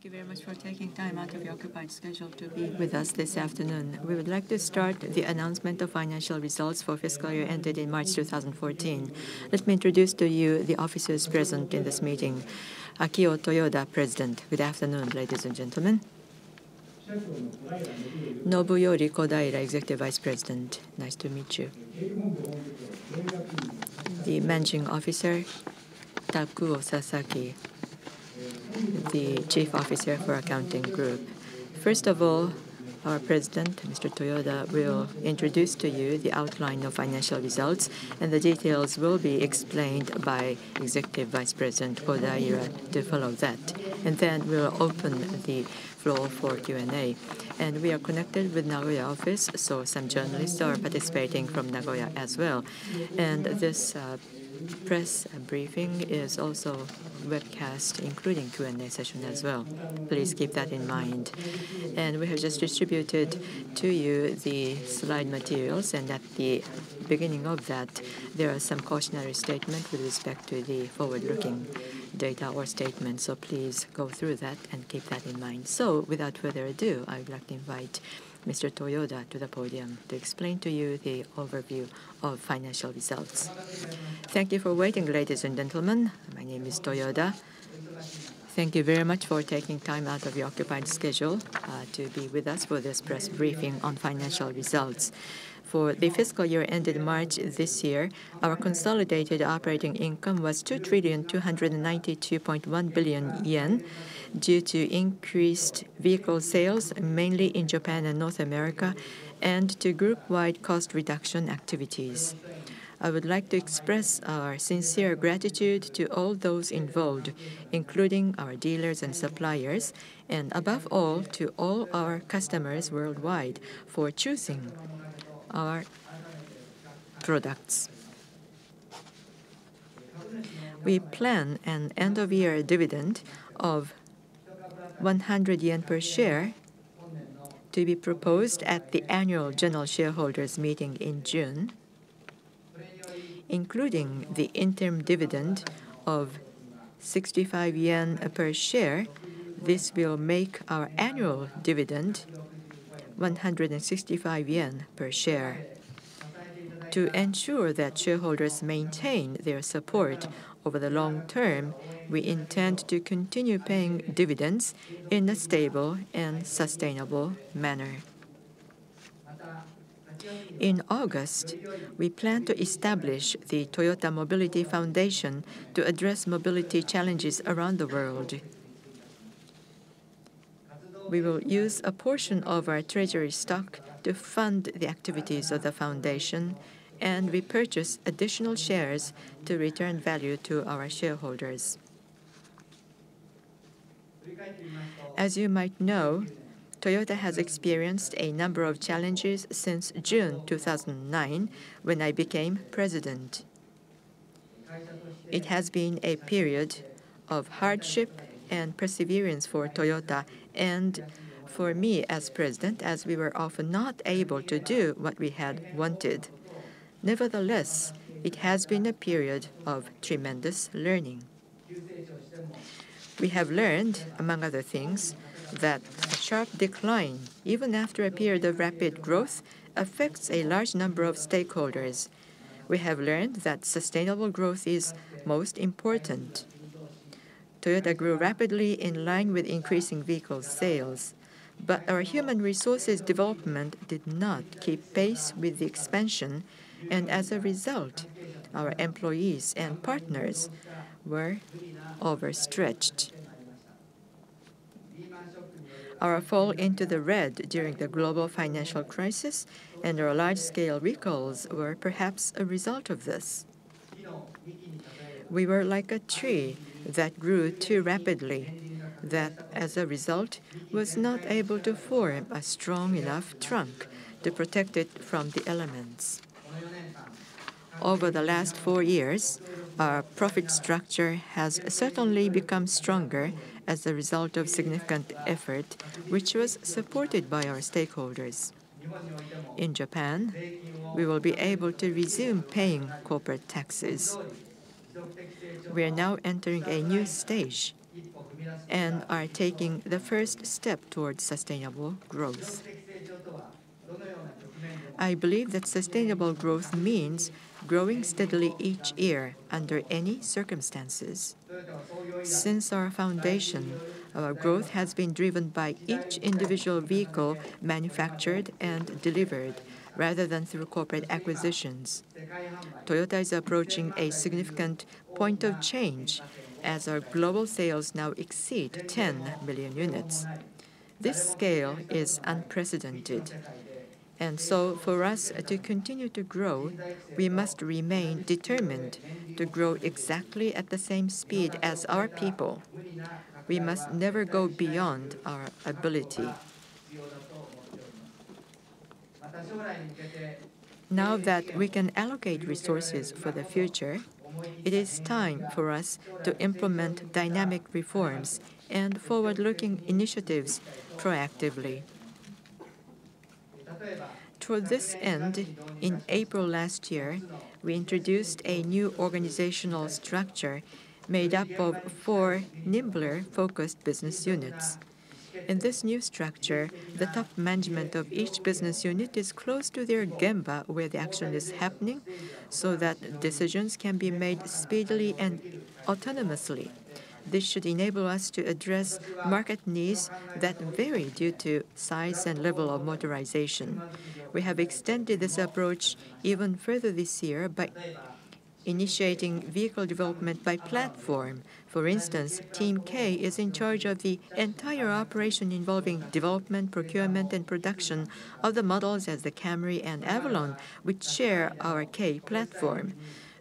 Thank you very much for taking time out of your occupied schedule to be with us this afternoon. We would like to start the announcement of financial results for fiscal year ended in March 2014. Let me introduce to you the officers present in this meeting. Akio Toyoda, President. Good afternoon, ladies and gentlemen. Nobuyori Kodaira, Executive Vice President. Nice to meet you. The Managing Officer, Takuo Sasaki, the Chief Officer for Accounting Group. First of all, our President, Mr. Toyoda, will introduce to you the outline of financial results, and the details will be explained by Executive Vice President Kodaira to follow that. And then we'll open the floor for Q&A. And We are connected with Nagoya office, so some journalists are participating from Nagoya as well. And this uh, press briefing is also webcast, including Q&A session as well. Please keep that in mind. And we have just distributed to you the slide materials, and at the beginning of that, there are some cautionary statements with respect to the forward-looking data or statements. So please go through that and keep that in mind. So without further ado, I would like to invite Mr. Toyoda to the podium to explain to you the overview of financial results. Thank you for waiting, ladies and gentlemen. My name is Toyoda. Thank you very much for taking time out of your occupied schedule uh, to be with us for this press briefing on financial results. For the fiscal year ended March this year, our consolidated operating income was 2,292.1 billion yen due to increased vehicle sales, mainly in Japan and North America, and to group-wide cost reduction activities. I would like to express our sincere gratitude to all those involved, including our dealers and suppliers, and above all, to all our customers worldwide for choosing our products. We plan an end-of-year dividend of 100 yen per share to be proposed at the annual general shareholders meeting in June, including the interim dividend of 65 yen per share. This will make our annual dividend 165 yen per share. To ensure that shareholders maintain their support over the long term, we intend to continue paying dividends in a stable and sustainable manner. In August, we plan to establish the Toyota Mobility Foundation to address mobility challenges around the world. We will use a portion of our treasury stock to fund the activities of the foundation and repurchase additional shares to return value to our shareholders. As you might know, Toyota has experienced a number of challenges since June 2009, when I became president. It has been a period of hardship and perseverance for Toyota and for me as president, as we were often not able to do what we had wanted. Nevertheless, it has been a period of tremendous learning. We have learned, among other things, that a sharp decline, even after a period of rapid growth, affects a large number of stakeholders. We have learned that sustainable growth is most important. Toyota grew rapidly in line with increasing vehicle sales, but our human resources development did not keep pace with the expansion, and as a result, our employees and partners were overstretched. Our fall into the red during the global financial crisis and our large-scale recalls were perhaps a result of this. We were like a tree that grew too rapidly, that, as a result, was not able to form a strong enough trunk to protect it from the elements. Over the last four years, our profit structure has certainly become stronger as a result of significant effort, which was supported by our stakeholders. In Japan, we will be able to resume paying corporate taxes. We are now entering a new stage, and are taking the first step towards sustainable growth. I believe that sustainable growth means growing steadily each year under any circumstances. Since our foundation, our growth has been driven by each individual vehicle manufactured and delivered rather than through corporate acquisitions. Toyota is approaching a significant point of change as our global sales now exceed 10 million units. This scale is unprecedented. And so, for us to continue to grow, we must remain determined to grow exactly at the same speed as our people. We must never go beyond our ability. Now that we can allocate resources for the future, it is time for us to implement dynamic reforms and forward-looking initiatives proactively. Toward this end, in April last year, we introduced a new organizational structure made up of four nimbler focused business units. In this new structure, the top management of each business unit is close to their gemba where the action is happening so that decisions can be made speedily and autonomously. This should enable us to address market needs that vary due to size and level of motorization. We have extended this approach even further this year by initiating vehicle development by platform. For instance, Team K is in charge of the entire operation involving development, procurement, and production of the models as the Camry and Avalon, which share our K platform.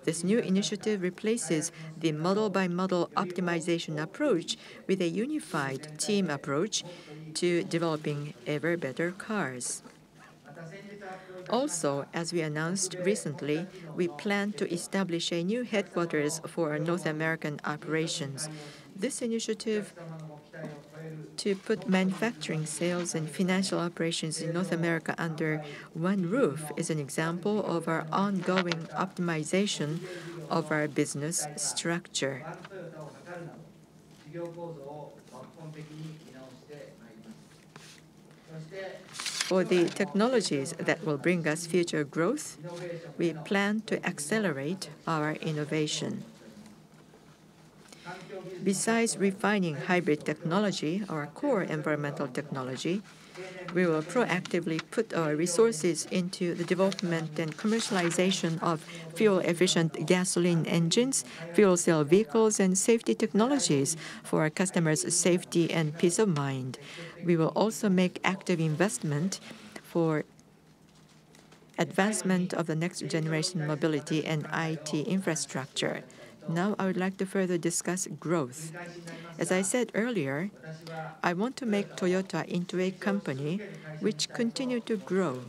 This new initiative replaces the model-by-model optimization approach with a unified team approach to developing ever better cars. Also, as we announced recently, we plan to establish a new headquarters for our North American operations. This initiative to put manufacturing, sales, and financial operations in North America under one roof is an example of our ongoing optimization of our business structure. For the technologies that will bring us future growth, we plan to accelerate our innovation. Besides refining hybrid technology, our core environmental technology, we will proactively put our resources into the development and commercialization of fuel-efficient gasoline engines, fuel cell vehicles, and safety technologies for our customers' safety and peace of mind. We will also make active investment for advancement of the next-generation mobility and IT infrastructure. Now, I would like to further discuss growth. As I said earlier, I want to make Toyota into a company which continues to grow,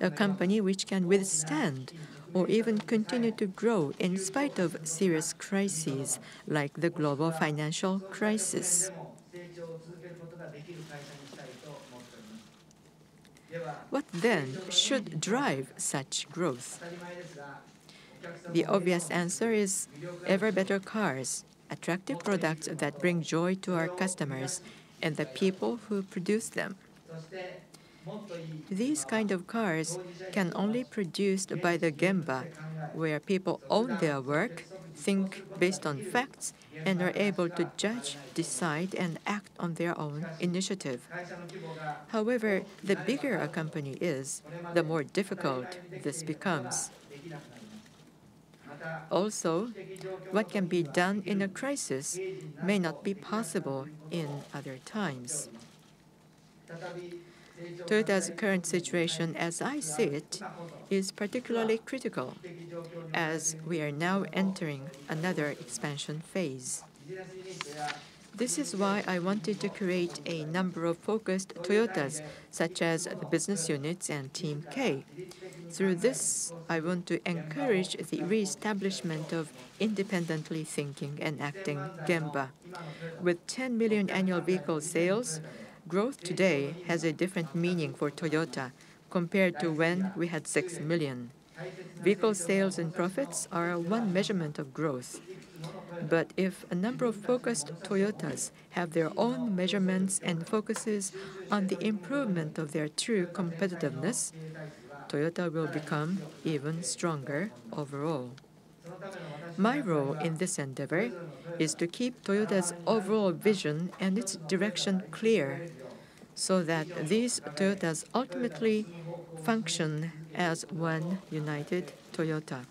a company which can withstand or even continue to grow in spite of serious crises like the global financial crisis. What then should drive such growth? The obvious answer is ever better cars, attractive products that bring joy to our customers and the people who produce them. These kind of cars can only be produced by the gemba, where people own their work, think based on facts, and are able to judge, decide, and act on their own initiative. However, the bigger a company is, the more difficult this becomes. Also, what can be done in a crisis may not be possible in other times. Toyota's current situation, as I see it, is particularly critical as we are now entering another expansion phase. This is why I wanted to create a number of focused Toyotas, such as the business units and Team K. Through this, I want to encourage the re-establishment of independently thinking and acting gemba. With 10 million annual vehicle sales, growth today has a different meaning for Toyota compared to when we had 6 million. Vehicle sales and profits are one measurement of growth. But if a number of focused Toyotas have their own measurements and focuses on the improvement of their true competitiveness, Toyota will become even stronger overall. My role in this endeavor is to keep Toyota's overall vision and its direction clear so that these Toyotas ultimately function as one united Toyota.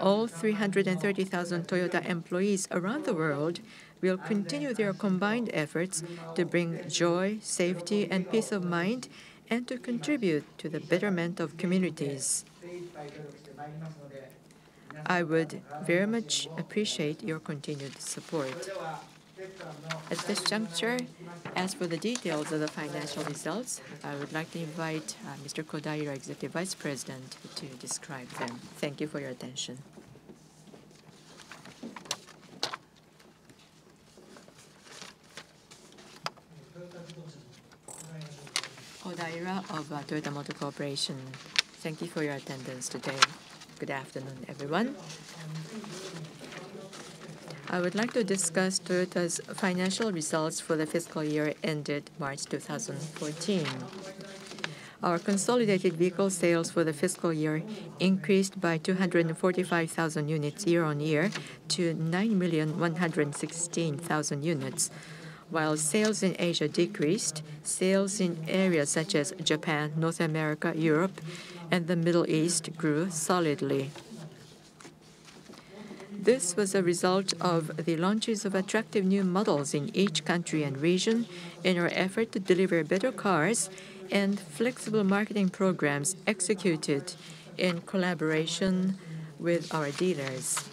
All 330,000 Toyota employees around the world will continue their combined efforts to bring joy, safety, and peace of mind and to contribute to the betterment of communities. I would very much appreciate your continued support. At this juncture, as for the details of the financial results, I would like to invite uh, Mr. Kodaira, Executive Vice President, to describe them. Thank you for your attention. Kodaira of uh, Toyota Motor Corporation. Thank you for your attendance today. Good afternoon, everyone. I would like to discuss Toyota's financial results for the fiscal year ended March 2014. Our consolidated vehicle sales for the fiscal year increased by 245,000 units year-on-year to 9,116,000 units. While sales in Asia decreased, sales in areas such as Japan, North America, Europe, and the Middle East grew solidly. This was a result of the launches of attractive new models in each country and region in our effort to deliver better cars and flexible marketing programs executed in collaboration with our dealers.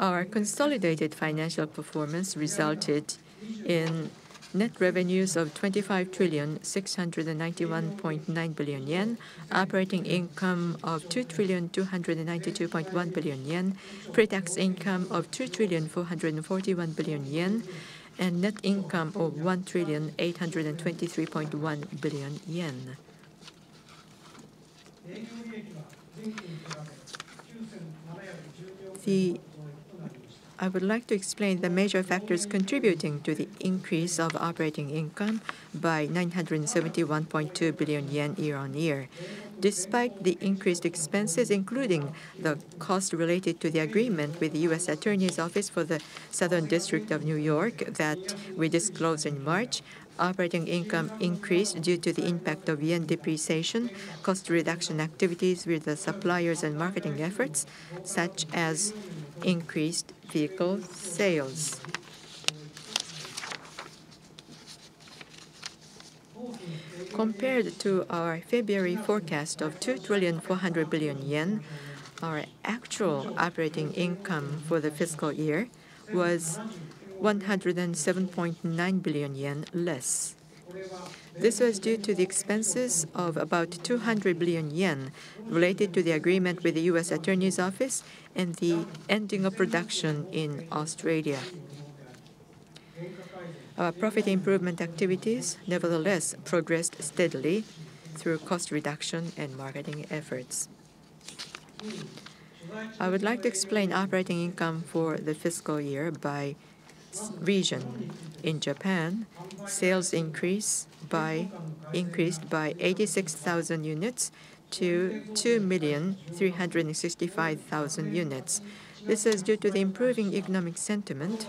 Our consolidated financial performance resulted in net revenues of 25,691.9 billion yen, operating income of 2,292.1 billion yen, pre-tax income of 2,441 billion yen, and net income of 1,823.1 billion yen. The I would like to explain the major factors contributing to the increase of operating income by 971.2 billion yen year-on-year. Despite the increased expenses, including the cost related to the agreement with the U.S. Attorney's Office for the Southern District of New York that we disclosed in March, operating income increased due to the impact of yen depreciation, cost reduction activities with the suppliers and marketing efforts, such as increased vehicle sales. Compared to our February forecast of 2,400 billion yen, our actual operating income for the fiscal year was 107.9 billion yen less. This was due to the expenses of about 200 billion yen related to the agreement with the U.S. Attorney's Office and the ending of production in Australia. Our profit improvement activities nevertheless progressed steadily through cost reduction and marketing efforts. I would like to explain operating income for the fiscal year by region. In Japan, sales increase by, increased by 86,000 units to 2,365,000 units. This is due to the improving economic sentiment,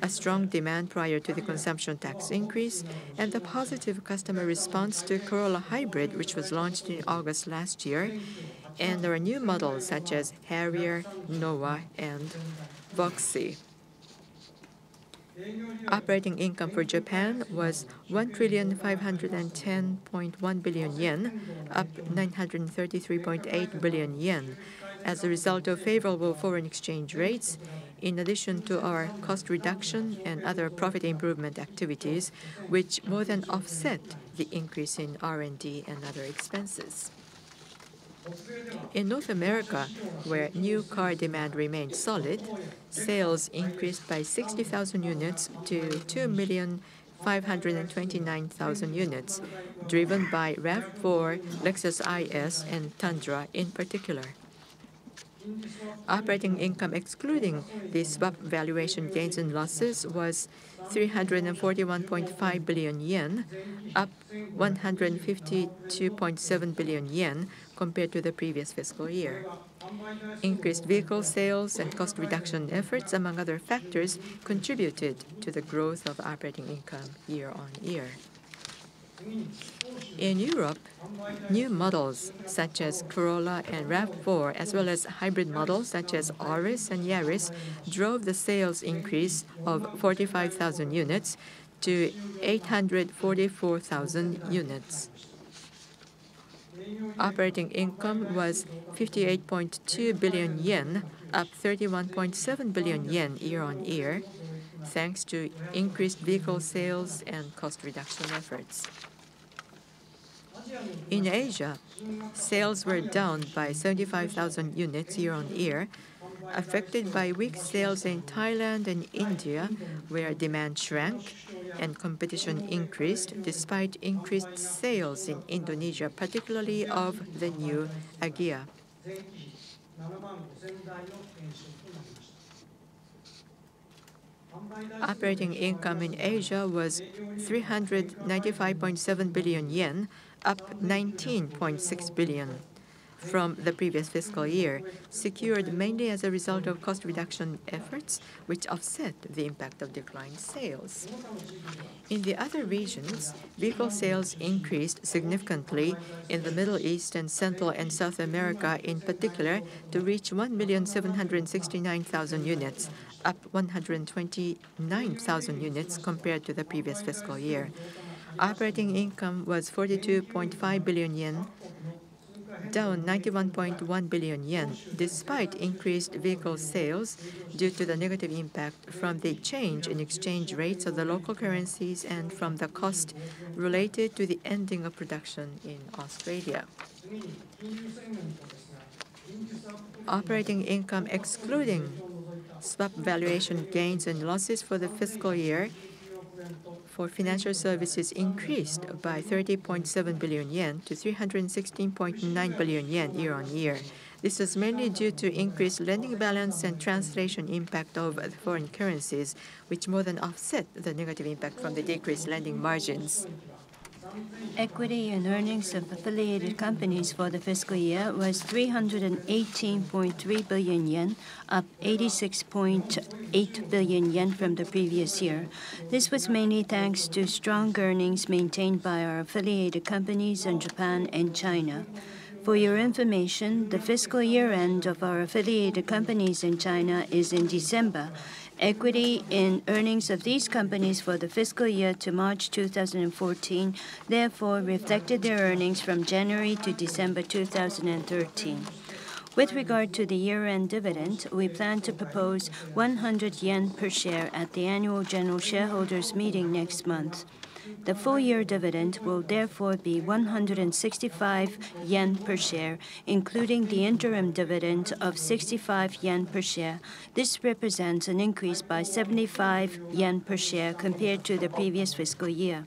a strong demand prior to the consumption tax increase, and the positive customer response to Corolla Hybrid, which was launched in August last year, and our new models such as Harrier, Noah, and Voxy. Operating income for Japan was 1,510.1 billion yen, up 933.8 billion yen, as a result of favorable foreign exchange rates, in addition to our cost reduction and other profit improvement activities, which more than offset the increase in R&D and other expenses. In North America, where new car demand remained solid, sales increased by 60,000 units to 2,529,000 units, driven by RAV4, Lexus IS, and Tundra in particular. Operating income excluding the swap valuation gains and losses was 341.5 billion yen, up 152.7 billion yen compared to the previous fiscal year. Increased vehicle sales and cost reduction efforts, among other factors, contributed to the growth of operating income year-on-year. In Europe, new models such as Corolla and RAV4, as well as hybrid models such as Auris and Yaris, drove the sales increase of 45,000 units to 844,000 units. Operating income was 58.2 billion yen, up 31.7 billion yen year-on-year, thanks to increased vehicle sales and cost reduction efforts. In Asia, sales were down by 75,000 units year-on-year, affected by weak sales in Thailand and India, where demand shrank and competition increased despite increased sales in Indonesia, particularly of the new Agya. Operating income in Asia was 395.7 billion yen, up 19.6 billion from the previous fiscal year, secured mainly as a result of cost reduction efforts, which offset the impact of declined sales. In the other regions, vehicle sales increased significantly in the Middle East and Central and South America, in particular, to reach 1,769,000 units, up 129,000 units compared to the previous fiscal year. Operating income was 42.5 billion yen, down 91.1 billion yen, despite increased vehicle sales due to the negative impact from the change in exchange rates of the local currencies and from the cost related to the ending of production in Australia. Operating income excluding swap valuation gains and losses for the fiscal year for financial services increased by 30.7 billion yen to 316.9 billion yen year-on-year. This was mainly due to increased lending balance and translation impact of foreign currencies, which more than offset the negative impact from the decreased lending margins. Equity and earnings of affiliated companies for the fiscal year was 318.3 billion yen, up 86.8 billion yen from the previous year. This was mainly thanks to strong earnings maintained by our affiliated companies in Japan and China. For your information, the fiscal year-end of our affiliated companies in China is in December. Equity and earnings of these companies for the fiscal year to March 2014 therefore reflected their earnings from January to December 2013. With regard to the year-end dividend, we plan to propose 100 yen per share at the annual general shareholders meeting next month. The full-year dividend will therefore be 165 yen per share, including the interim dividend of 65 yen per share. This represents an increase by 75 yen per share compared to the previous fiscal year.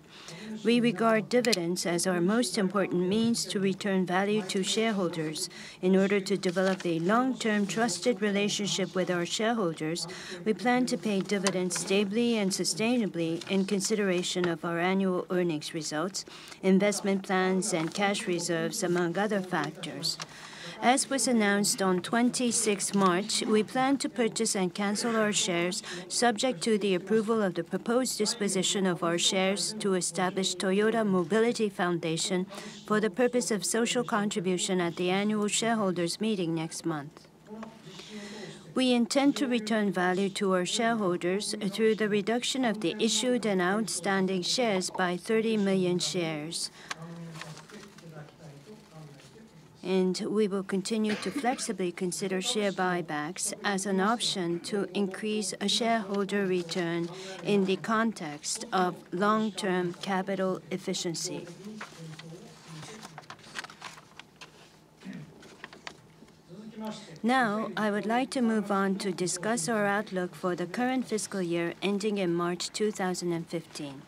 We regard dividends as our most important means to return value to shareholders. In order to develop a long-term trusted relationship with our shareholders, we plan to pay dividends stably and sustainably in consideration of our annual earnings results, investment plans, and cash reserves, among other factors. As was announced on 26 March, we plan to purchase and cancel our shares subject to the approval of the proposed disposition of our shares to establish Toyota Mobility Foundation for the purpose of social contribution at the annual shareholders meeting next month. We intend to return value to our shareholders through the reduction of the issued and outstanding shares by 30 million shares. And we will continue to flexibly consider share buybacks as an option to increase a shareholder return in the context of long-term capital efficiency. Now, I would like to move on to discuss our outlook for the current fiscal year ending in March 2015.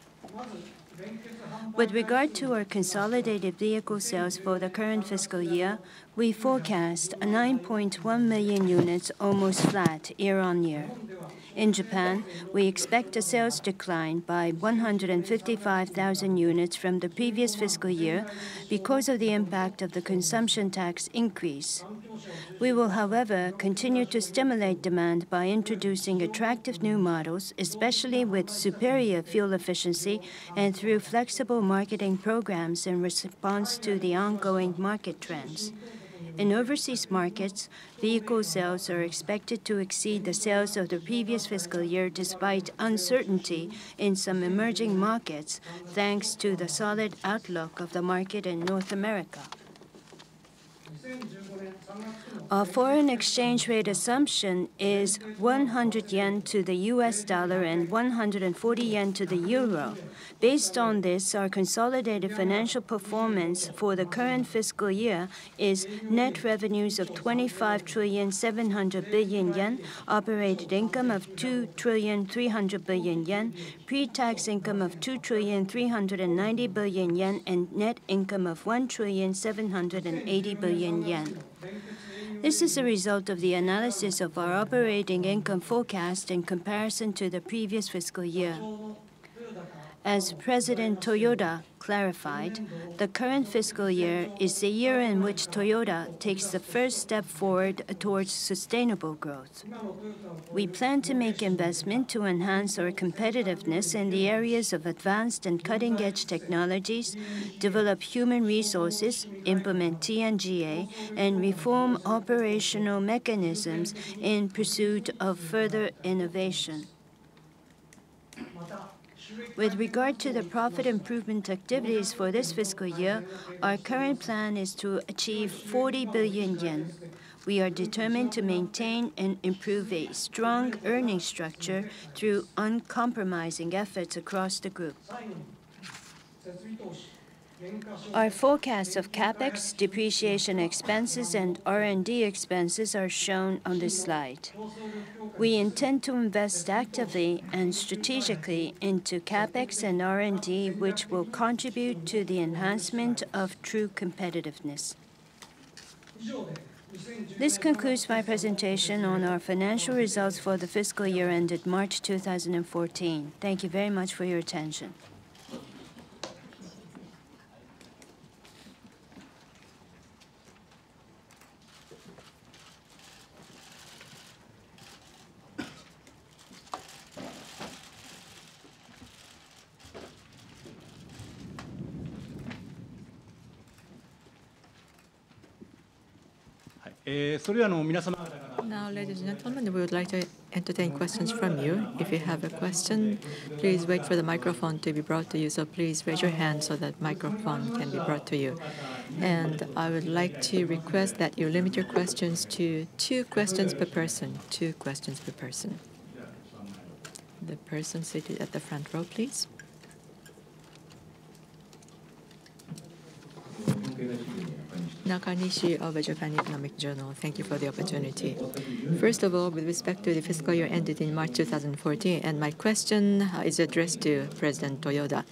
With regard to our consolidated vehicle sales for the current fiscal year, we forecast 9.1 million units, almost flat year-on-year. In Japan, we expect a sales decline by 155,000 units from the previous fiscal year because of the impact of the consumption tax increase. We will, however, continue to stimulate demand by introducing attractive new models, especially with superior fuel efficiency and through flexible marketing programs in response to the ongoing market trends. In overseas markets, vehicle sales are expected to exceed the sales of the previous fiscal year despite uncertainty in some emerging markets, thanks to the solid outlook of the market in North America. Our foreign exchange rate assumption is 100 yen to the US dollar and 140 yen to the euro. Based on this, our consolidated financial performance for the current fiscal year is net revenues of 25,700 billion yen, operating income of 2,300 billion yen, pre-tax income of 2,390 billion yen, and net income of 1,780 billion yen. This is a result of the analysis of our operating income forecast in comparison to the previous fiscal year. As President Toyoda clarified, the current fiscal year is the year in which Toyota takes the first step forward towards sustainable growth. We plan to make investment to enhance our competitiveness in the areas of advanced and cutting-edge technologies, develop human resources, implement TNGA, and reform operational mechanisms in pursuit of further innovation. With regard to the profit improvement activities for this fiscal year, our current plan is to achieve 40 billion yen. We are determined to maintain and improve a strong earning structure through uncompromising efforts across the group. Our forecasts of CapEx, depreciation expenses, and R&D expenses are shown on this slide. We intend to invest actively and strategically into CapEx and R&D, which will contribute to the enhancement of true competitiveness. This concludes my presentation on our financial results for the fiscal year ended March 2014. Thank you very much for your attention. Now, ladies and gentlemen, we would like to entertain questions from you. If you have a question, please wait for the microphone to be brought to you. So please raise your hand so that microphone can be brought to you. And I would like to request that you limit your questions to two questions per person. Two questions per person. The person seated at the front row, please. Nakanishi of the Japan Economic Journal. Thank you for the opportunity. First of all, with respect to the fiscal year ended in March 2014, and my question uh, is addressed to President Toyoda.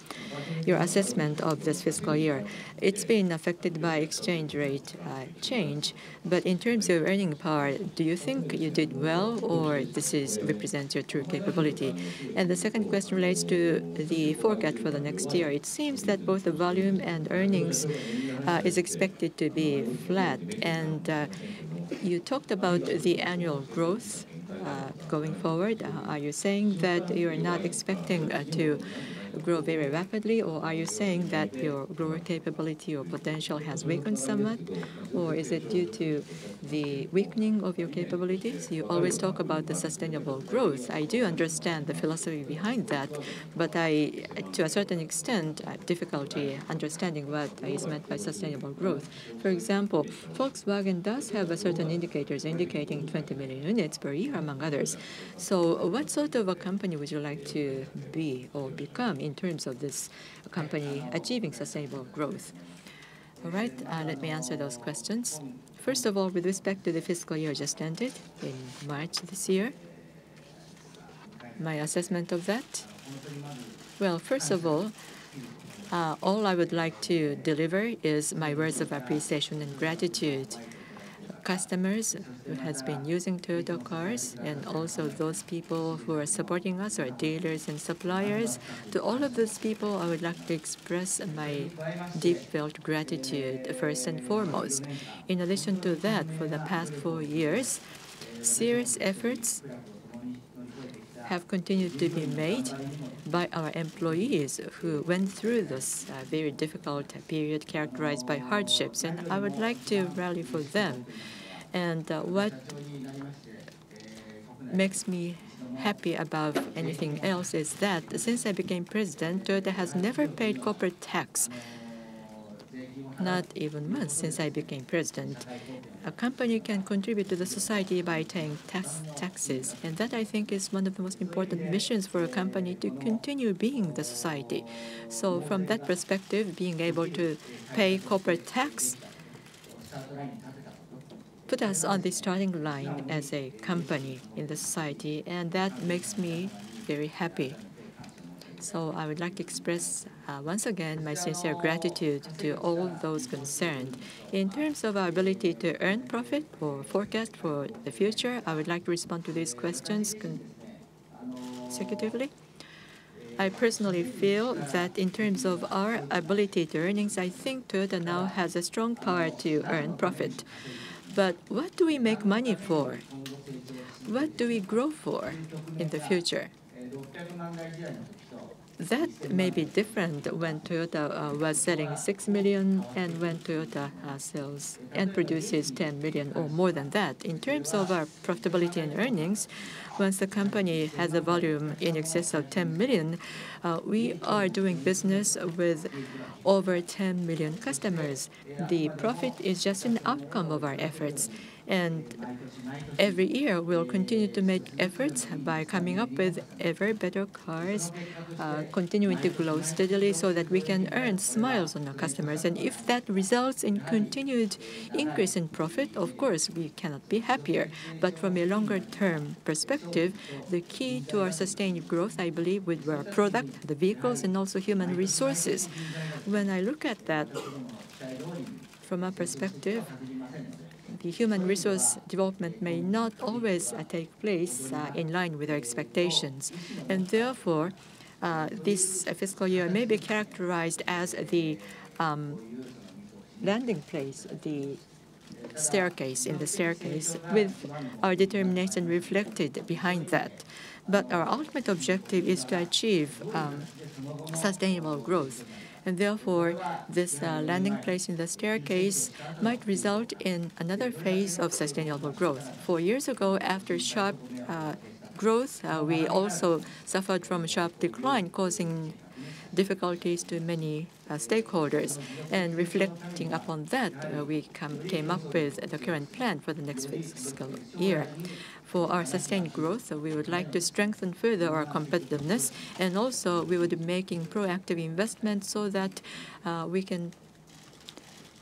Your assessment of this fiscal year, it's been affected by exchange rate uh, change, but in terms of earning power, do you think you did well, or this is represents your true capability? And the second question relates to the forecast for the next year. It seems that both the volume and earnings uh, is expected to be flat. And uh, you talked about the annual growth uh, going forward. Uh, are you saying that you are not expecting to grow very rapidly, or are you saying that your growth capability or potential has weakened somewhat, or is it due to the weakening of your capabilities? You always talk about the sustainable growth. I do understand the philosophy behind that, but I, to a certain extent, have difficulty understanding what is meant by sustainable growth. For example, Volkswagen does have a certain indicators indicating 20 million units per year, among others. So what sort of a company would you like to be or become in terms of this company achieving sustainable growth? All right, let me answer those questions. First of all, with respect to the fiscal year just ended in March this year, my assessment of that Well, first of all, uh, all I would like to deliver is my words of appreciation and gratitude. Customers who has been using Toyota cars and also those people who are supporting us, our dealers and suppliers. To all of those people, I would like to express my deep felt gratitude first and foremost. In addition to that, for the past four years, serious efforts have continued to be made by our employees who went through this uh, very difficult period characterized by hardships. And I would like to rally for them. And uh, what makes me happy above anything else is that since I became president, Toyota has never paid corporate tax not even once since I became president. A company can contribute to the society by paying tax taxes, and that I think is one of the most important missions for a company to continue being the society. So from that perspective, being able to pay corporate tax put us on the starting line as a company in the society, and that makes me very happy. So I would like to express uh, once again my sincere gratitude to all those concerned. In terms of our ability to earn profit or forecast for the future, I would like to respond to these questions consecutively. I personally feel that in terms of our ability to earnings, I think Toyota now has a strong power to earn profit. But what do we make money for? What do we grow for in the future? That may be different when Toyota uh, was selling 6 million and when Toyota uh, sells and produces 10 million or more than that. In terms of our profitability and earnings, once the company has a volume in excess of 10 million, uh, we are doing business with over 10 million customers. The profit is just an outcome of our efforts. And every year, we'll continue to make efforts by coming up with ever better cars, uh, continuing to grow steadily so that we can earn smiles on our customers. And if that results in continued increase in profit, of course, we cannot be happier. But from a longer term perspective, the key to our sustained growth, I believe, would be our product, the vehicles, and also human resources. When I look at that from a perspective, the human resource development may not always uh, take place uh, in line with our expectations. And therefore, uh, this fiscal year may be characterized as the um, landing place, the staircase in the staircase, with our determination reflected behind that. But our ultimate objective is to achieve um, sustainable growth and therefore this uh, landing place in the staircase might result in another phase of sustainable growth. Four years ago, after sharp uh, growth, uh, we also suffered from sharp decline, causing difficulties to many uh, stakeholders. And reflecting upon that, uh, we came up with the current plan for the next fiscal year for our sustained growth, we would like to strengthen further our competitiveness, and also we would be making proactive investments so that uh, we can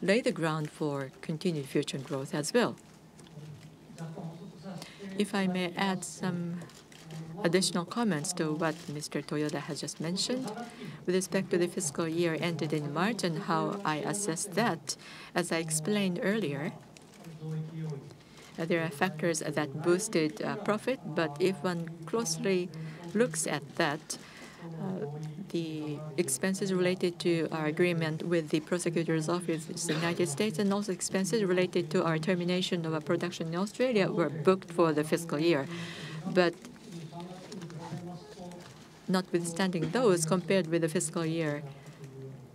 lay the ground for continued future growth as well. If I may add some additional comments to what Mr. Toyoda has just mentioned with respect to the fiscal year ended in March and how I assess that. As I explained earlier, there are factors that boosted uh, profit, but if one closely looks at that, uh, the expenses related to our agreement with the prosecutor's office in the United States and also expenses related to our termination of our production in Australia were booked for the fiscal year. But notwithstanding those, compared with the fiscal year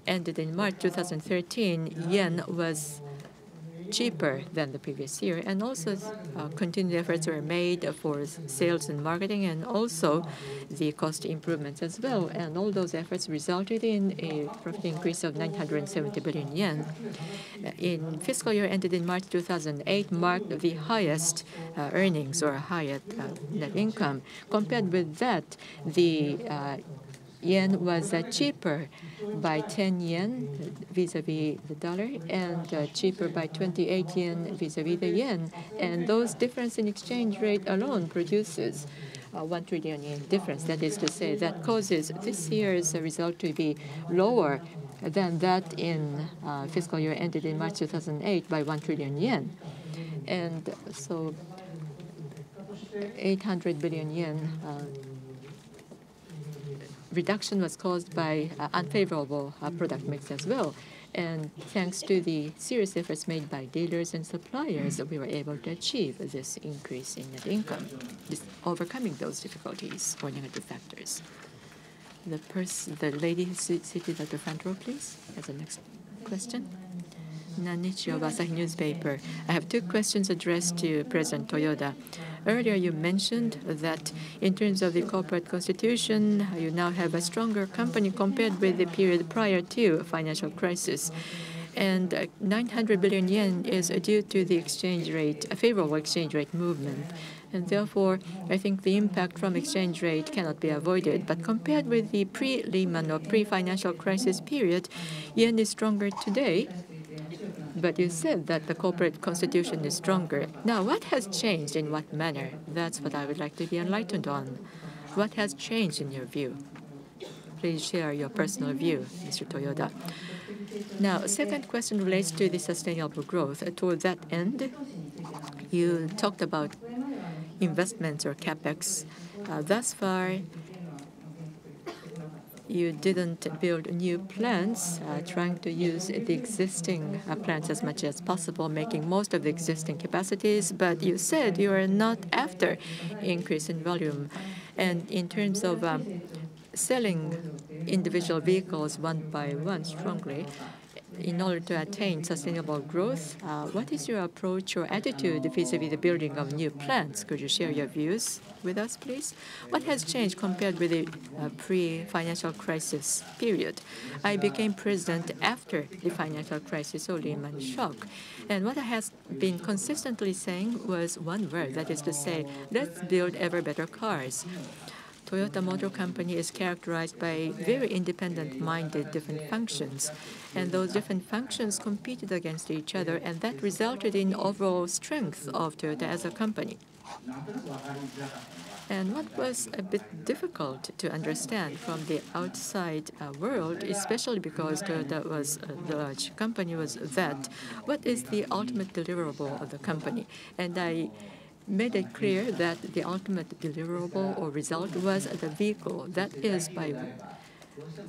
ended in March 2013, yen was cheaper than the previous year. And also, uh, continued efforts were made for sales and marketing and also the cost improvements as well. And all those efforts resulted in a profit increase of 970 billion yen. In fiscal year ended in March 2008, marked the highest uh, earnings or highest uh, net income. Compared with that, the uh, yen was uh, cheaper by 10 yen vis-a-vis -vis the dollar and uh, cheaper by 28 yen vis-a-vis -vis the yen. And those difference in exchange rate alone produces uh, 1 trillion yen difference. That is to say, that causes this year's result to be lower than that in uh, fiscal year ended in March 2008 by 1 trillion yen. And so 800 billion yen uh, reduction was caused by uh, unfavorable uh, product mix as well. And thanks to the serious efforts made by dealers and suppliers, we were able to achieve this increase in net income, overcoming those difficulties or negative factors. The person, the lady seated at the front row, please, as the next question. Nanichi of Asahi Newspaper. I have two questions addressed to President Toyoda. Earlier, you mentioned that in terms of the corporate constitution, you now have a stronger company compared with the period prior to financial crisis. And uh, 900 billion yen is due to the exchange rate, a favorable exchange rate movement. And therefore, I think the impact from exchange rate cannot be avoided. But compared with the pre-Lehman or pre-financial crisis period, yen is stronger today but you said that the corporate constitution is stronger. Now, what has changed in what manner? That's what I would like to be enlightened on. What has changed in your view? Please share your personal view, Mr. Toyoda. Now, second question relates to the sustainable growth. Toward that end, you talked about investments or capex. Uh, thus far, you didn't build new plants, uh, trying to use the existing uh, plants as much as possible, making most of the existing capacities. But you said you are not after increase in volume. And in terms of um, selling individual vehicles one by one strongly, in order to attain sustainable growth, uh, what is your approach or attitude vis-à-vis the building of new plants? Could you share your views with us, please? What has changed compared with the uh, pre-financial crisis period? I became president after the financial crisis or Lehman shock. And what I have been consistently saying was one word, that is to say, let's build ever better cars. Toyota Motor Company is characterized by very independent-minded different functions, and those different functions competed against each other, and that resulted in overall strength of Toyota as a company. And what was a bit difficult to understand from the outside uh, world, especially because Toyota was a large company, was that what is the ultimate deliverable of the company? And I made it clear that the ultimate deliverable or result was the vehicle. That is by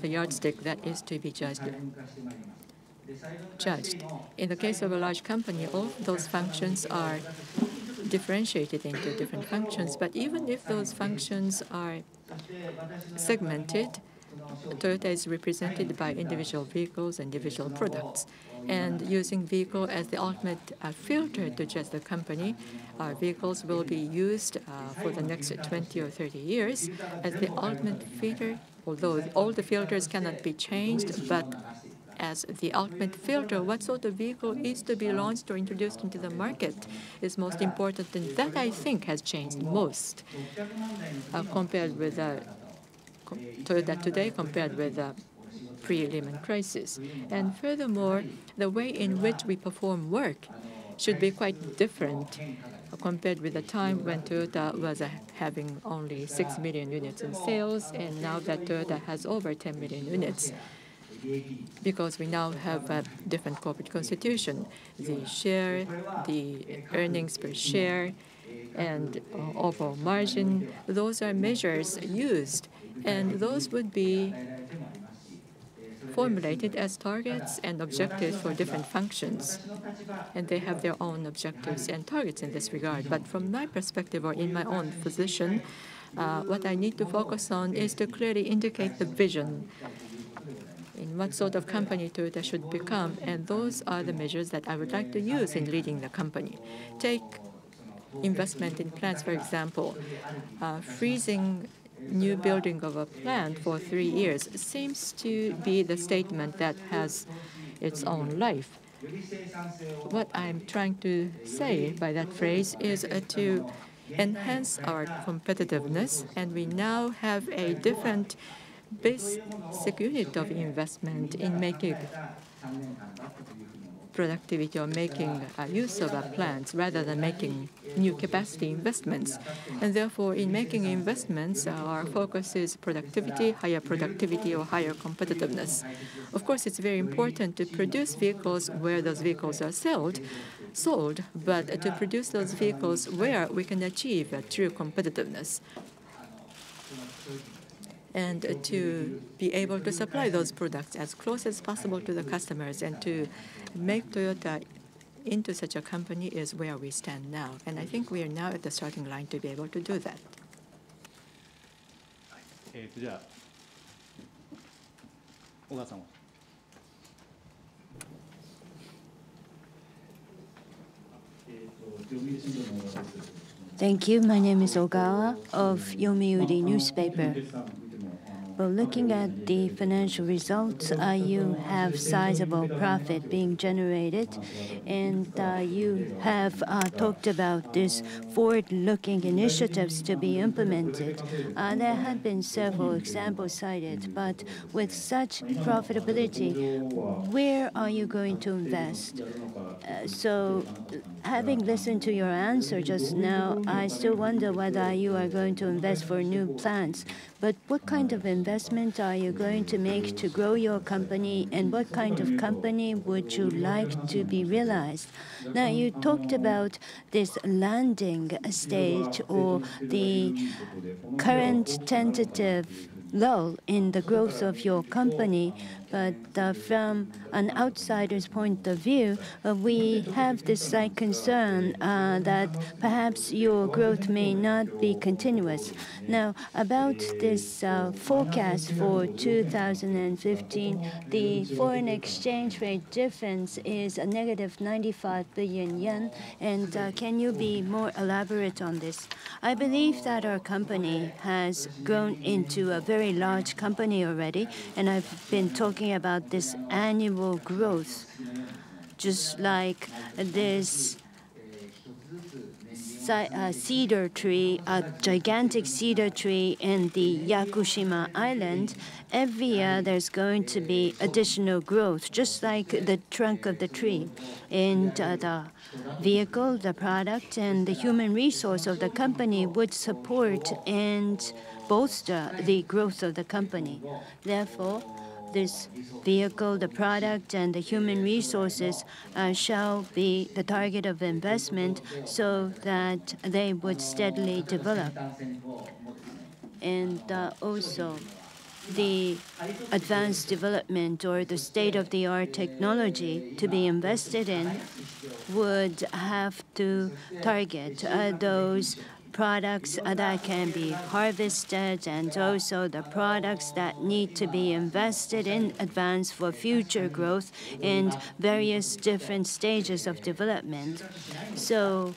the yardstick that is to be judged. Judged. In the case of a large company, all those functions are differentiated into different functions. But even if those functions are segmented, Toyota is represented by individual vehicles, individual products. And using vehicle as the ultimate uh, filter to judge the company, our vehicles will be used uh, for the next 20 or 30 years as the ultimate filter, although all the filters cannot be changed, but as the ultimate filter, what sort of vehicle is to be launched or introduced into the market is most important, and that I think has changed most. Uh, compared with uh, Toyota today compared with the pre-Lehman crisis. And furthermore, the way in which we perform work should be quite different compared with the time when Toyota was having only 6 million units in sales, and now that Toyota has over 10 million units. Because we now have a different corporate constitution, the share, the earnings per share, and overall margin, those are measures used and those would be formulated as targets and objectives for different functions. And they have their own objectives and targets in this regard. But from my perspective or in my own position, uh, what I need to focus on is to clearly indicate the vision in what sort of company Toyota should become. And those are the measures that I would like to use in leading the company. Take investment in plants, for example. Uh, freezing new building of a plant for three years seems to be the statement that has its own life. What I'm trying to say by that phrase is uh, to enhance our competitiveness, and we now have a different basic unit of investment in making productivity or making uh, use of our plants rather than making new capacity investments. And therefore, in making investments, uh, our focus is productivity, higher productivity, or higher competitiveness. Of course, it's very important to produce vehicles where those vehicles are sold, sold, but to produce those vehicles where we can achieve true competitiveness and to be able to supply those products as close as possible to the customers and to make Toyota into such a company is where we stand now. And I think we are now at the starting line to be able to do that. Thank you. My name is Ogawa of Yomiuri Newspaper. Looking at the financial results, uh, you have sizable profit being generated, and uh, you have uh, talked about these forward-looking initiatives to be implemented. There have been several examples cited, but with such profitability, where are you going to invest? So, having listened to your answer just now, I still wonder whether you are going to invest for new plants. But what kind of investment are you going to make to grow your company, and what kind of company would you like to be realized? Now, you talked about this landing stage or the current tentative lull in the growth of your company, but uh, from an outsider's point of view, uh, we have this slight concern uh, that perhaps your growth may not be continuous. Now, about this uh, forecast for 2015, the foreign exchange rate difference is a negative 95 billion yen. And uh, can you be more elaborate on this? I believe that our company has grown into a very large company already, and I've been talking talking about this annual growth, just like this uh, cedar tree, a gigantic cedar tree in the Yakushima Island, every year there's going to be additional growth, just like the trunk of the tree. And uh, the vehicle, the product, and the human resource of the company would support and bolster the growth of the company. Therefore, this vehicle, the product, and the human resources uh, shall be the target of investment so that they would steadily develop. And uh, also, the advanced development or the state-of-the-art technology to be invested in would have to target uh, those products that can be harvested and also the products that need to be invested in advance for future growth in various different stages of development. So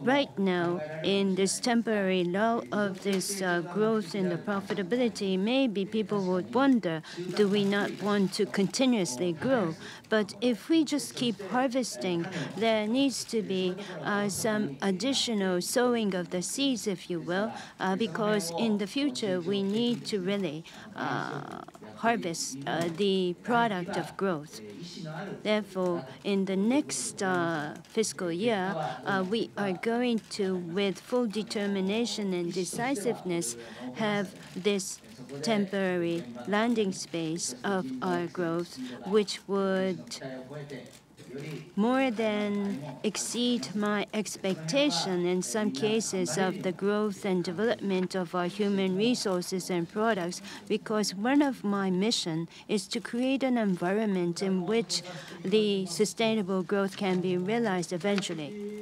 right now, in this temporary lull of this uh, growth in the profitability, maybe people would wonder, do we not want to continuously grow? But if we just keep harvesting, there needs to be uh, some additional sowing of the seeds, if you will, uh, because in the future we need to really uh, harvest uh, the product of growth. Therefore, in the next uh, fiscal year, uh, we are going to, with full determination and decisiveness, have this temporary landing space of our growth, which would more than exceed my expectation in some cases of the growth and development of our human resources and products because one of my mission is to create an environment in which the sustainable growth can be realized eventually.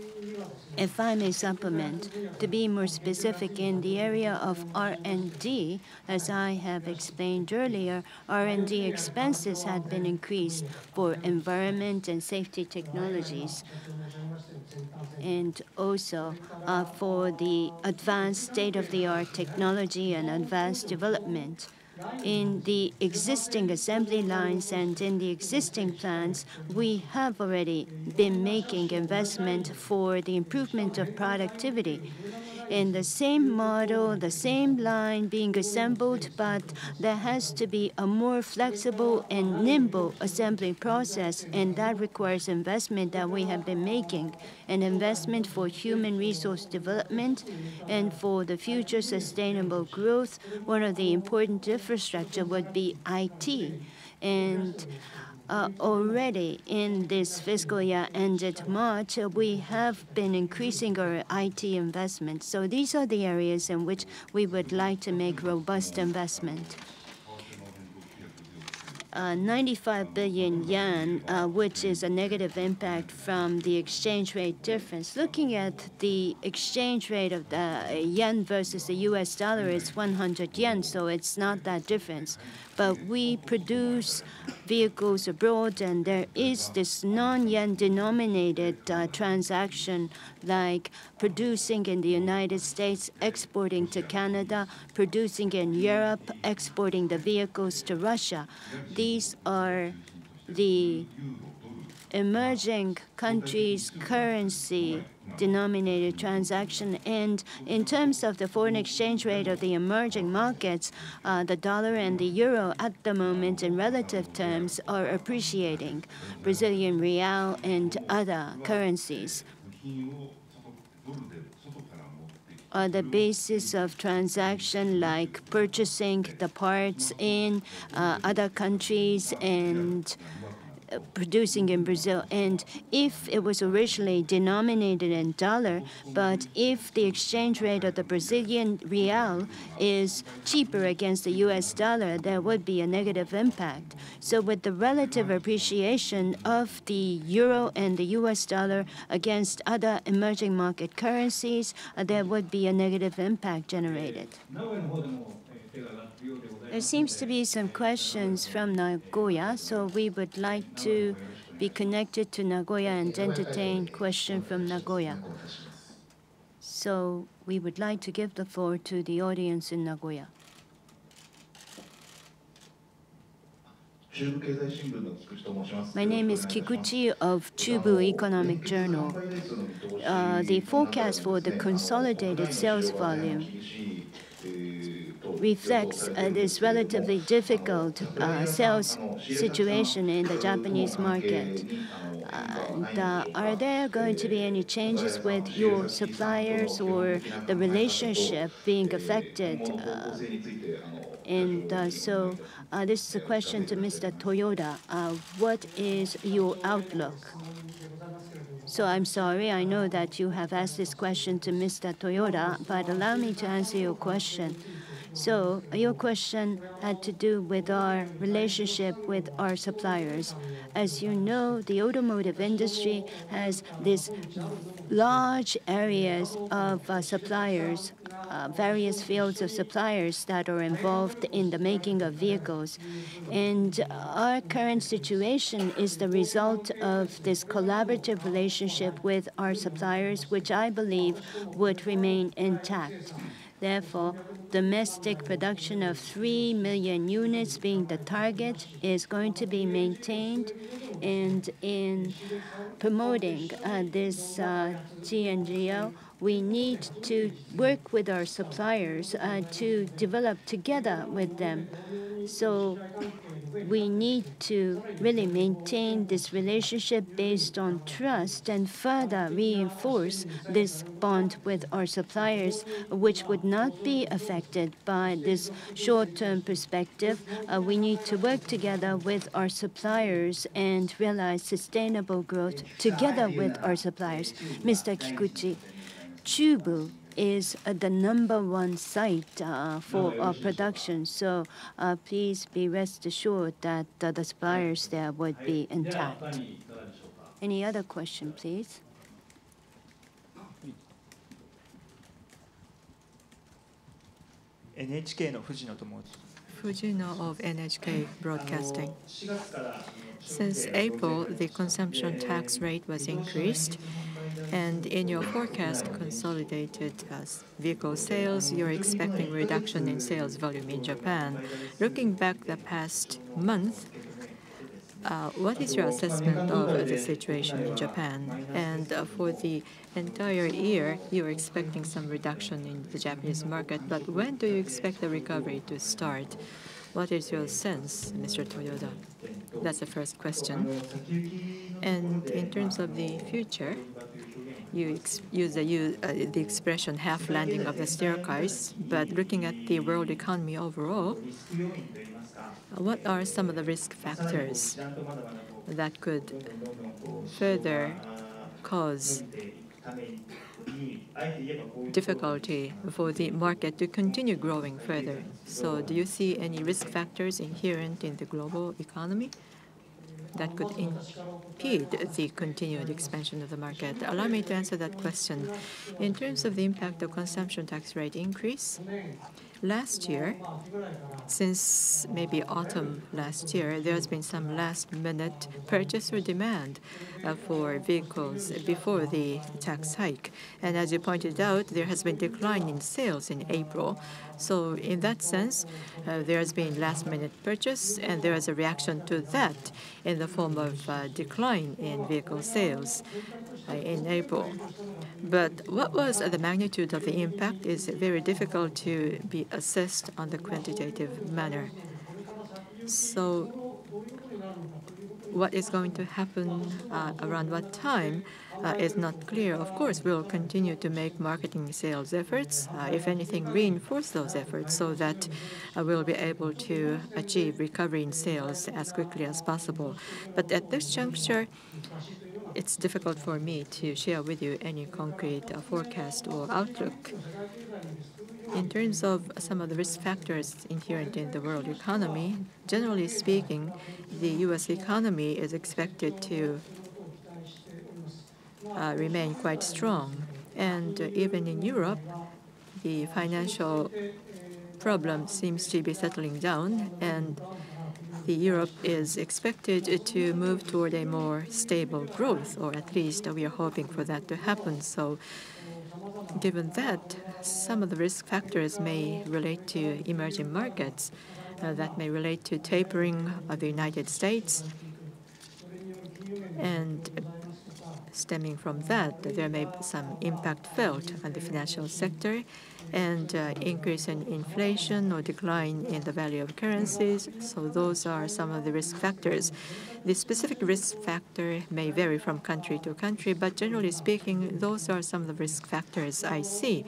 If I may supplement, to be more specific in the area of R&D, as I have explained earlier, R&D expenses had been increased for environment and safety technologies and also uh, for the advanced state-of-the-art technology and advanced development. In the existing assembly lines and in the existing plants, we have already been making investment for the improvement of productivity in the same model, the same line being assembled, but there has to be a more flexible and nimble assembly process, and that requires investment that we have been making, an investment for human resource development and for the future sustainable growth. One of the important infrastructure would be IT. And uh, already in this fiscal year ended March, we have been increasing our IT investment. So these are the areas in which we would like to make robust investment. Uh, 95 billion yen, uh, which is a negative impact from the exchange rate difference. Looking at the exchange rate of the yen versus the US dollar, it's 100 yen, so it's not that difference. But we produce vehicles abroad, and there is this non-yen denominated uh, transaction, like producing in the United States, exporting to Canada, producing in Europe, exporting the vehicles to Russia. These are the emerging countries' currency denominated transaction. And in terms of the foreign exchange rate of the emerging markets, uh, the dollar and the euro at the moment, in relative terms, are appreciating Brazilian real and other currencies. On the basis of transaction, like purchasing the parts in uh, other countries and producing in Brazil, and if it was originally denominated in dollar, but if the exchange rate of the Brazilian real is cheaper against the US dollar, there would be a negative impact. So with the relative appreciation of the euro and the US dollar against other emerging market currencies, uh, there would be a negative impact generated. There seems to be some questions from Nagoya, so we would like to be connected to Nagoya and entertain question from Nagoya. So we would like to give the floor to the audience in Nagoya. My name is Kikuchi of Chubu Economic Journal. Uh, the forecast for the consolidated sales volume reflects uh, this relatively difficult uh, sales situation in the Japanese market. Uh, are there going to be any changes with your suppliers or the relationship being affected? And so this is a question to Mr. Toyoda. What is your outlook? So I'm sorry, I know that you have asked this question to Mr. Toyoda, but allow me to answer your question. So your question had to do with our relationship with our suppliers. As you know, the automotive industry has these large areas of uh, suppliers, uh, various fields of suppliers that are involved in the making of vehicles. And our current situation is the result of this collaborative relationship with our suppliers, which I believe would remain intact. Therefore, domestic production of 3 million units being the target is going to be maintained. And in promoting uh, this uh, TNGA, we need to work with our suppliers uh, to develop together with them. So we need to really maintain this relationship based on trust and further reinforce this bond with our suppliers, which would not be affected by this short-term perspective. Uh, we need to work together with our suppliers and realize sustainable growth together with our suppliers. Mr. Kikuchi, Chubu is uh, the number one site uh, for our production, so uh, please be rest assured that the suppliers there would be intact. Any other question, please? Fujino of NHK Broadcasting. Since April, the consumption tax rate was increased, And in your forecast, consolidated vehicle sales, you're expecting reduction in sales volume in Japan. Looking back the past month, uh, what is your assessment of the situation in Japan? And uh, for the entire year, you're expecting some reduction in the Japanese market, but when do you expect the recovery to start? What is your sense, Mr. Toyoda? That's the first question. And in terms of the future, you use uh, the expression half landing of the staircase, but looking at the world economy overall, what are some of the risk factors that could further cause difficulty for the market to continue growing further? So do you see any risk factors inherent in the global economy that could impede the continued expansion of the market? Allow me to answer that question. In terms of the impact of consumption tax rate increase, last year, since maybe autumn last year, there has been some last-minute purchase or demand uh, for vehicles before the tax hike. And as you pointed out, there has been decline in sales in April. So in that sense, uh, there has been last-minute purchase, and there is a reaction to that in the form of a decline in vehicle sales in April. But what was the magnitude of the impact is very difficult to be assessed on the quantitative manner. So what is going to happen uh, around what time uh, is not clear. Of course, we'll continue to make marketing sales efforts, uh, if anything, reinforce those efforts so that we'll be able to achieve recovery in sales as quickly as possible. But at this juncture, it's difficult for me to share with you any concrete forecast or outlook. In terms of some of the risk factors inherent in the world economy, generally speaking, the U.S. economy is expected to uh, remain quite strong. And even in Europe, the financial problem seems to be settling down, and the Europe is expected to move toward a more stable growth, or at least we are hoping for that to happen. So given that, some of the risk factors may relate to emerging markets uh, that may relate to tapering of the United States. And stemming from that, there may be some impact felt on the financial sector and uh, increase in inflation or decline in the value of currencies. So those are some of the risk factors. The specific risk factor may vary from country to country, but generally speaking, those are some of the risk factors I see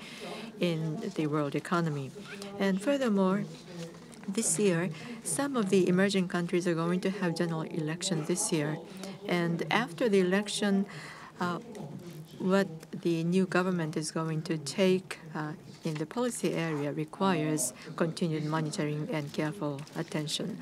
in the world economy. And furthermore, this year, some of the emerging countries are going to have general elections this year. And after the election, Uh, what the new government is going to take uh, in the policy area requires continued monitoring and careful attention.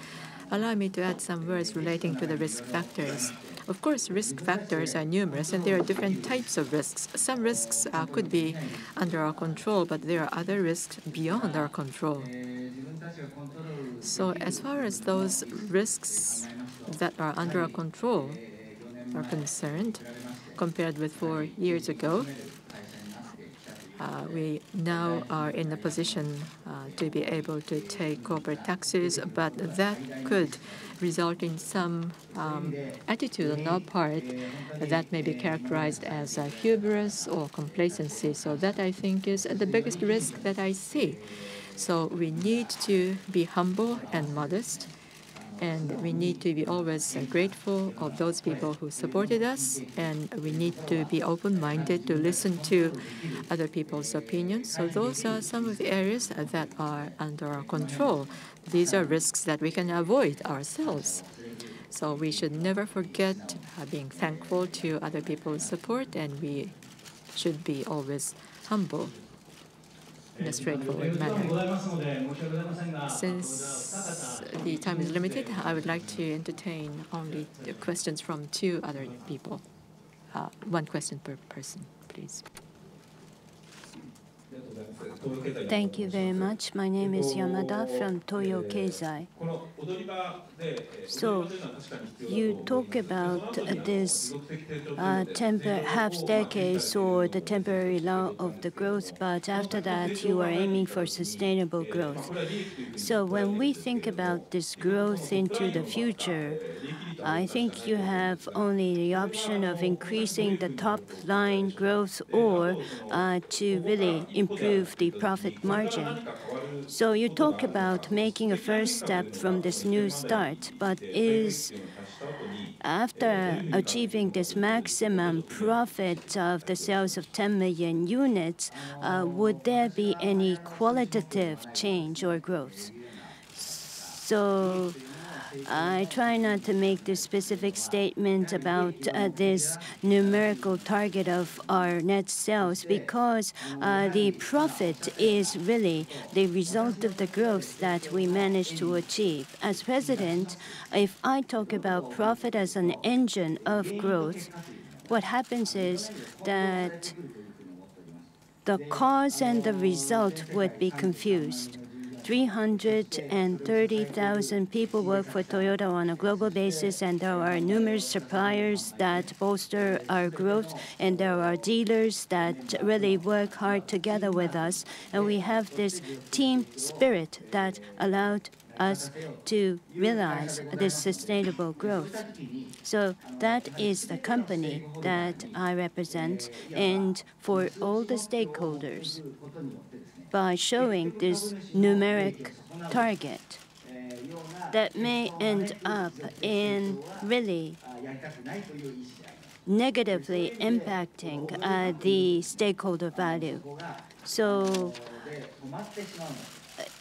Allow me to add some words relating to the risk factors. Of course, risk factors are numerous, and there are different types of risks. Some risks uh, could be under our control, but there are other risks beyond our control. So as far as those risks that are under our control are concerned, compared with four years ago, uh, we now are in a position uh, to be able to take corporate taxes, but that could result in some um, attitude on our part that may be characterized as uh, hubris or complacency. So that, I think, is the biggest risk that I see. So we need to be humble and modest, and we need to be always grateful of those people who supported us, and we need to be open-minded to listen to other people's opinions. So those are some of the areas that are under our control. These are risks that we can avoid ourselves. So we should never forget uh, being thankful to other people's support, and we should be always humble in a straightforward manner. Since the time is limited, I would like to entertain only questions from two other people. Uh, one question per person, please. Thank you very much. My name is Yamada from Toyo Keizai. So you talk about this uh, half staircase or the temporary law of the growth, but after that you are aiming for sustainable growth. So when we think about this growth into the future, I think you have only the option of increasing the top line growth or uh, to really improve the profit margin. So you talk about making a first step from this new start, but is after achieving this maximum profit of the sales of 10 million units, uh, would there be any qualitative change or growth? So I try not to make the specific statement about uh, this numerical target of our net sales because uh, the profit is really the result of the growth that we managed to achieve. As president, if I talk about profit as an engine of growth, what happens is that the cause and the result would be confused. 330,000 people work for Toyota on a global basis, and there are numerous suppliers that bolster our growth, and there are dealers that really work hard together with us. And we have this team spirit that allowed us to realize this sustainable growth. So that is the company that I represent, and for all the stakeholders by showing this numeric target that may end up in really negatively impacting uh, the stakeholder value. So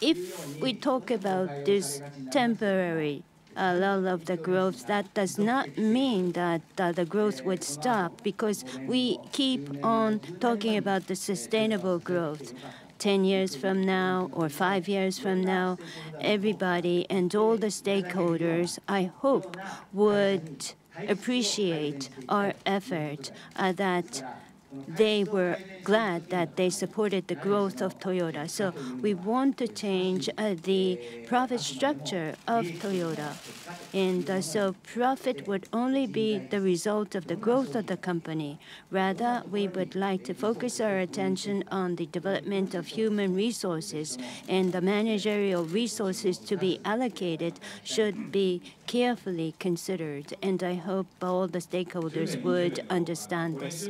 if we talk about this temporary uh, lull of the growth, that does not mean that uh, the growth would stop because we keep on talking about the sustainable growth. 10 years from now or five years from now, everybody and all the stakeholders, I hope, would appreciate our effort uh, that they were glad that they supported the growth of Toyota. So we want to change uh, the profit structure of Toyota. And uh, so profit would only be the result of the growth of the company. Rather, we would like to focus our attention on the development of human resources and the managerial resources to be allocated should be carefully considered. And I hope all the stakeholders would understand this.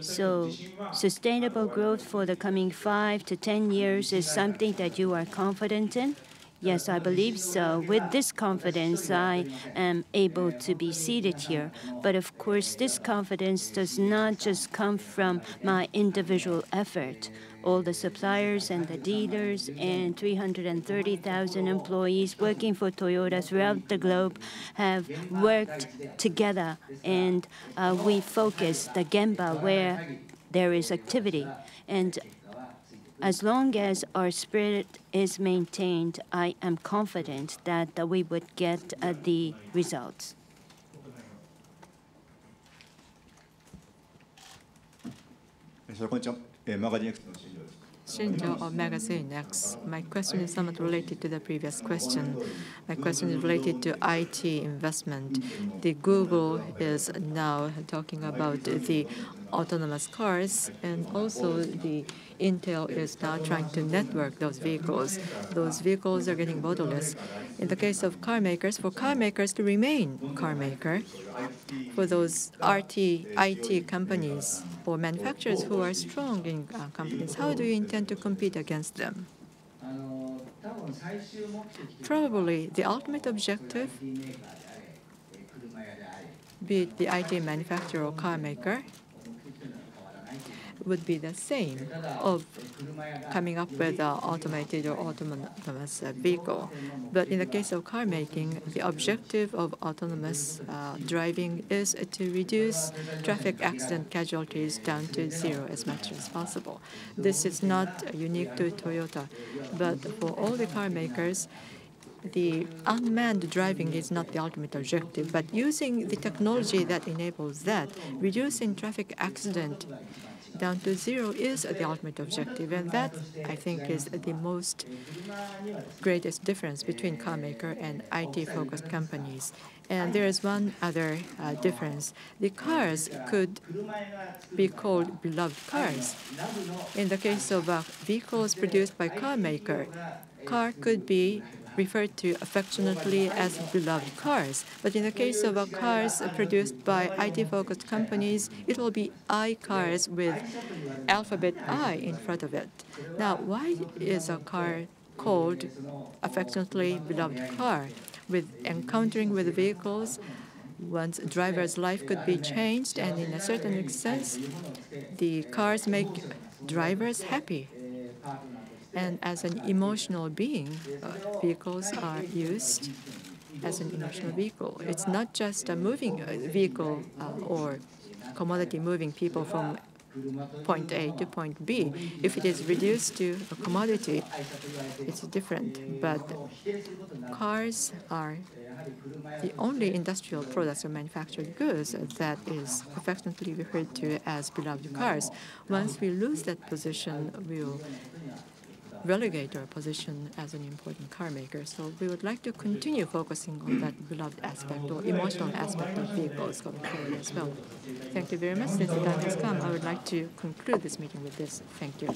So sustainable growth for the coming five to 10 years is something that you are confident in? Yes, I believe so. With this confidence, I am able to be seated here. But of course, this confidence does not just come from my individual effort. All the suppliers and the dealers and 330,000 employees working for Toyota throughout the globe have worked together, and uh, we focus the Gemba where there is activity. And as long as our spirit is maintained, I am confident that we would get uh, the results. Shinjo of Magazine X. My question is somewhat related to the previous question. My question is related to IT investment. The Google is now talking about the autonomous cars, and also the Intel is now trying to network those vehicles. Those vehicles are getting borderless. In the case of car makers, for car makers to remain car maker, for those RT, IT companies or manufacturers who are strong in uh, companies, how do you intend to compete against them? Probably the ultimate objective, be it the IT manufacturer or car maker, would be the same of coming up with an automated or autonomous vehicle. But in the case of car making, the objective of autonomous uh, driving is to reduce traffic accident casualties down to zero as much as possible. This is not unique to Toyota, but for all the car makers, the unmanned driving is not the ultimate objective, but using the technology that enables that, reducing traffic accident down to zero is the ultimate objective. And that, I think, is the most greatest difference between car maker and IT-focused companies. And there is one other uh, difference. The cars could be called beloved cars. In the case of uh, vehicles produced by car maker, car could be referred to affectionately as beloved cars. But in the case of cars produced by IT-focused companies, it will be i cars with alphabet I in front of it. Now, why is a car called affectionately beloved car? With encountering with vehicles, one's driver's life could be changed, and in a certain sense, the cars make drivers happy. And as an emotional being, uh, vehicles are used as an emotional vehicle. It's not just a moving uh, vehicle uh, or commodity moving people from point A to point B. If it is reduced to a commodity, it's different. But cars are the only industrial products or manufactured goods that is affectionately referred to as beloved cars. Once we lose that position, we'll relegate our position as an important car maker. So we would like to continue focusing on that beloved aspect or emotional aspect of vehicles going forward as well. Thank you very much. Since the time has come, I would like to conclude this meeting with this. Thank you.